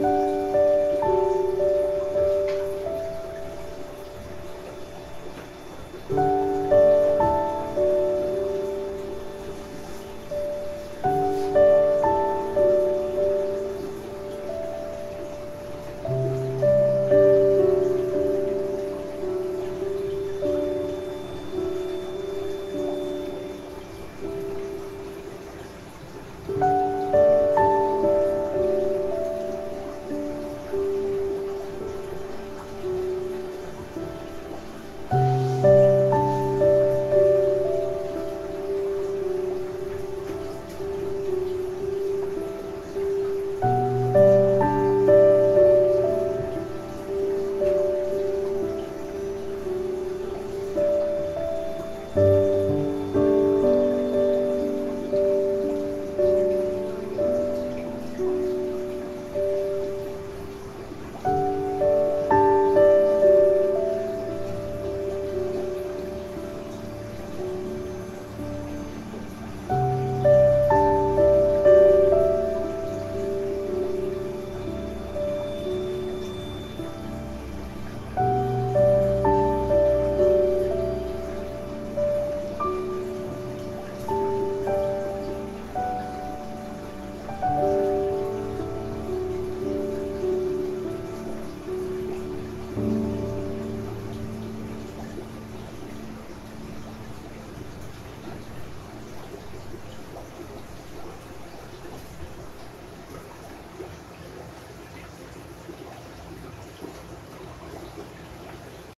了。